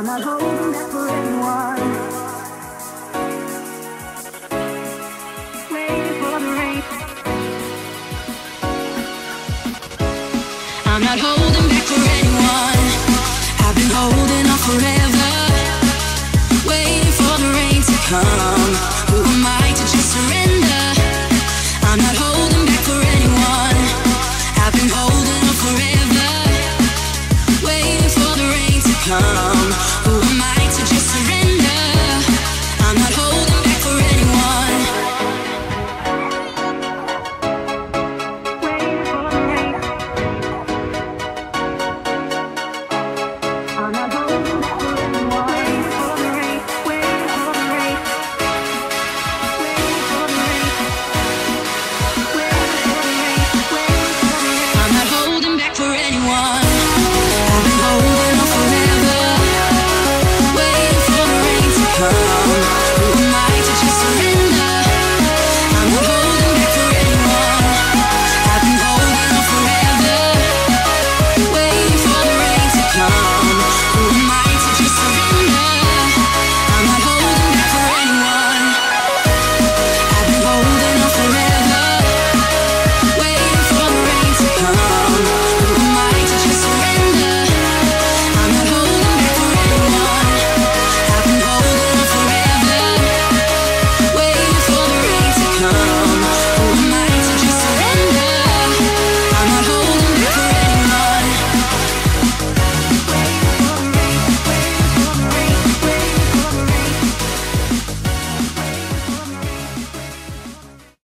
I'm not holding back for anyone. Waiting for the rain. I'm not holding back for anyone. I've been holding on forever. Waiting for the rain to come. Who am I to just surrender? I'm not holding back for anyone. I've been holding on forever. Waiting for the rain to come.